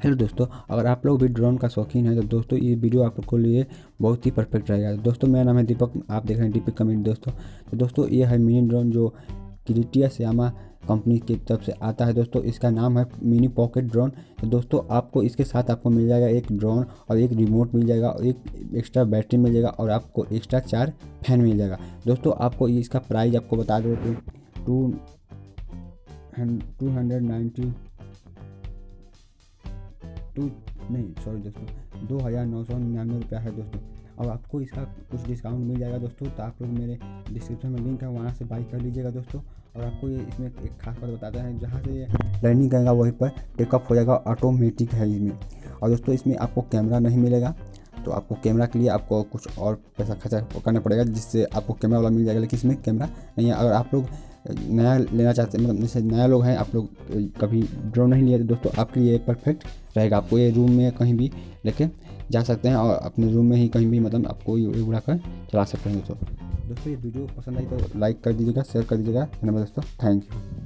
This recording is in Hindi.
हेलो दोस्तों, अगर आप लोग भी ड्रोन का शौकीन है तो दोस्तों, ये वीडियो आपको लिए बहुत ही परफेक्ट रहेगा। दोस्तों, मेरा नाम है दीपक, आप देख रहे हैं दीपक कमेंट दोस्तों। तो दोस्तों, ये है मिनी ड्रोन जो क्रिटिया श्यामा कंपनी की तरफ़ से आता है दोस्तों। इसका नाम है मिनी पॉकेट ड्रोन। तो दोस्तों, आपको इसके साथ आपको मिल जाएगा एक ड्रोन और एक रिमोट मिल जाएगा, और एक एक्स्ट्रा बैटरी मिल जाएगा और आपको एक्स्ट्रा चार फ़ैन मिल जाएगा। दोस्तों, आपको इसका प्राइस आपको बता दो two two hundred ninety two, नहीं सॉरी दोस्तों, दो हज़ार नौ सौ निन्यानवे रुपया है दोस्तों। और आपको इसका कुछ डिस्काउंट मिल जाएगा दोस्तों तो आप लोग मेरे डिस्क्रिप्शन में लिंक है, वहाँ से बाई कर लीजिएगा दोस्तों। और आपको ये इसमें एक खास बात बताता है, जहाँ से ये लर्निंग करेगा, वहीं पर टेकअप हो जाएगा ऑटोमेटिक है इसमें। और दोस्तों, इसमें आपको कैमरा नहीं मिलेगा तो आपको कैमरा के लिए आपको कुछ और पैसा खर्चा करना पड़ेगा, जिससे आपको कैमरा वाला मिल जाएगा, लेकिन इसमें कैमरा नहीं है। अगर आप लोग नया लेना चाहते हैं मतलब जैसे नया लोग हैं, आप लोग कभी ड्रोन नहीं लिए तो दोस्तों, आपके लिए परफेक्ट रहेगा। आपको ये रूम में कहीं भी लेके जा सकते हैं और अपने रूम में ही कहीं भी मतलब आपको ये उड़ा कर चला सकते हैं दोस्तों। दोस्तों, ये वीडियो पसंद आई तो लाइक कर दीजिएगा शेयर कर दीजिएगा। धन्यवाद दोस्तों थैंक यू